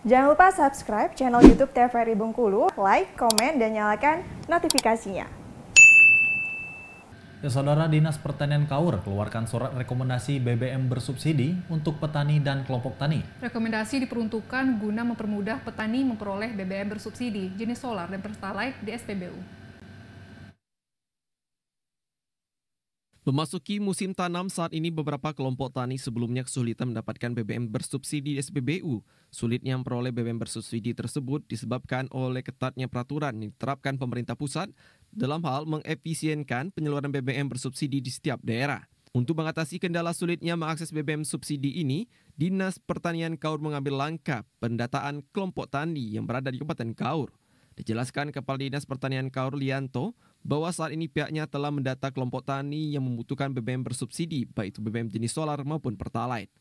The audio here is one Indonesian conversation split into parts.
Jangan lupa subscribe channel YouTube TVRI Bengkulu, like, komen, dan nyalakan notifikasinya. Ya, Saudara Dinas Pertanian Kaur keluarkan surat rekomendasi BBM bersubsidi untuk petani dan kelompok tani. Rekomendasi diperuntukkan guna mempermudah petani memperoleh BBM bersubsidi jenis solar dan pertalite di SPBU. Memasuki musim tanam saat ini beberapa kelompok tani sebelumnya kesulitan mendapatkan BBM bersubsidi di SPBU. Sulitnya memperoleh BBM bersubsidi tersebut disebabkan oleh ketatnya peraturan yang diterapkan pemerintah pusat dalam hal mengefisienkan penyaluran BBM bersubsidi di setiap daerah. Untuk mengatasi kendala sulitnya mengakses BBM subsidi ini, Dinas Pertanian Kaur mengambil langkah pendataan kelompok tani yang berada di Kabupaten Kaur. Dijelaskan Kepala Dinas Pertanian Kaur Lianto, bahwa saat ini pihaknya telah mendata kelompok tani yang membutuhkan BBM bersubsidi, baik itu BBM jenis solar maupun pertalite.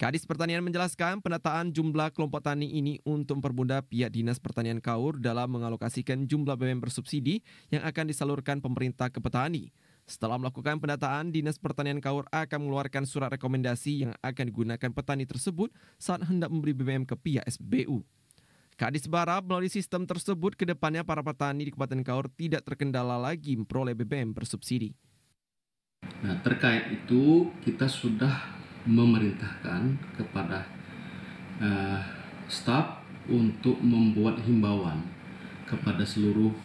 Kadis Pertanian menjelaskan pendataan jumlah kelompok tani ini untuk mempermudah pihak Dinas Pertanian Kaur dalam mengalokasikan jumlah BBM bersubsidi yang akan disalurkan pemerintah ke petani. Setelah melakukan pendataan, Dinas Pertanian Kaur akan mengeluarkan surat rekomendasi yang akan digunakan petani tersebut saat hendak memberi BBM ke pihak SBU. Kadis berharap melalui sistem tersebut ke depannya para petani di Kabupaten Kaur tidak terkendala lagi memperoleh BBM bersubsidi. Nah, terkait itu kita sudah memerintahkan kepada uh, staf untuk membuat himbauan kepada seluruh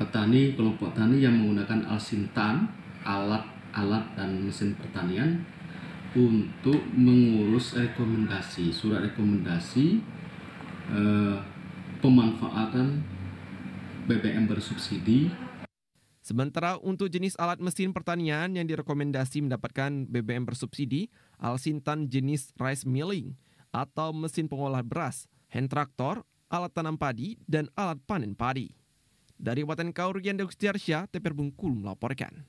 petani kelompok tani yang menggunakan alsintan, alat-alat dan mesin pertanian untuk mengurus rekomendasi surat rekomendasi uh, pemanfaatan BBM bersubsidi. Sementara untuk jenis alat mesin pertanian yang direkomendasi mendapatkan BBM bersubsidi, Alsintan jenis rice milling atau mesin pengolah beras, hand traktor, alat tanam padi, dan alat panen padi. Dari Kabupaten Kaur, Yanda Gustiarsya, Teper Bungkul melaporkan.